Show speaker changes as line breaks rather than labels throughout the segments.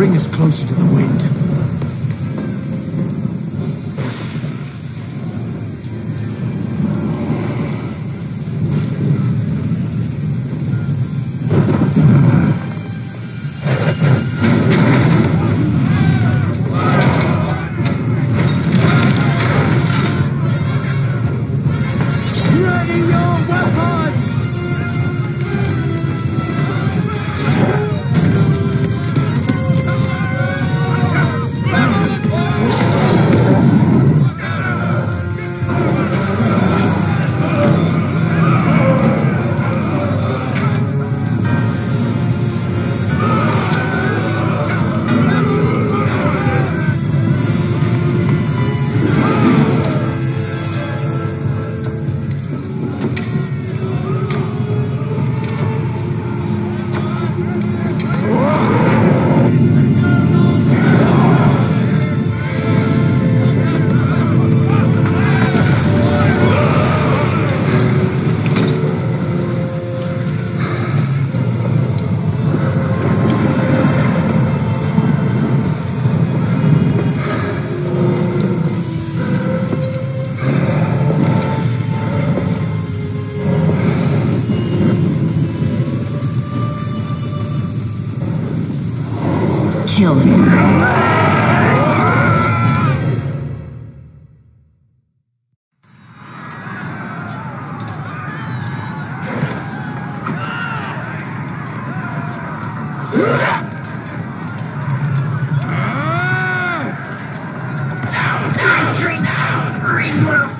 Bring us closer to the wind. killed. Country town,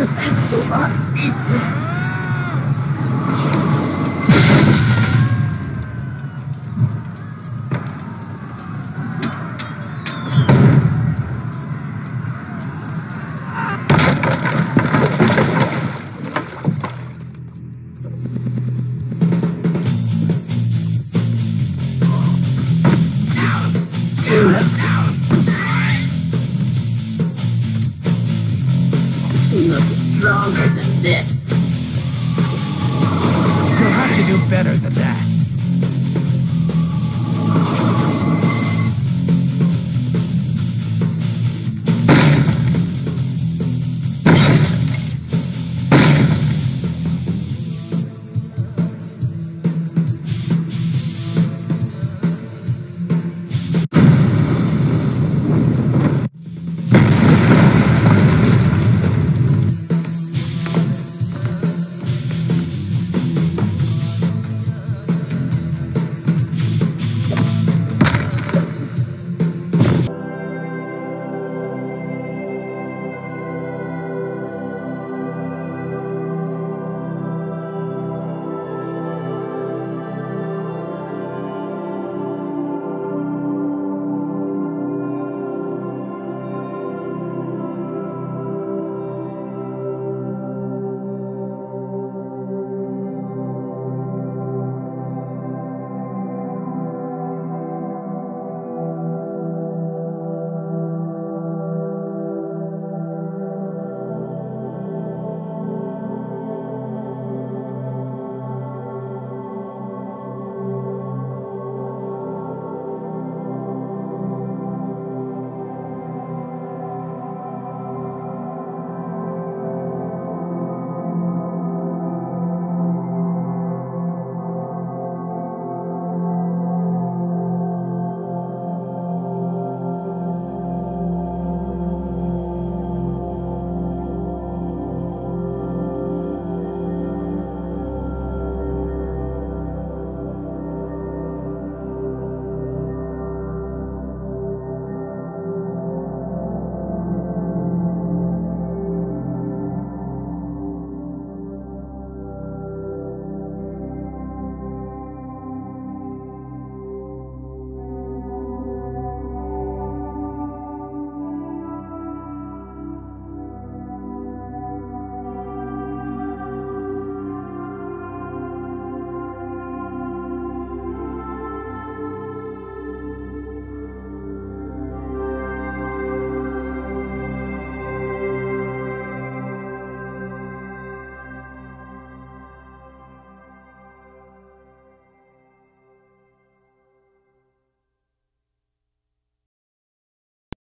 He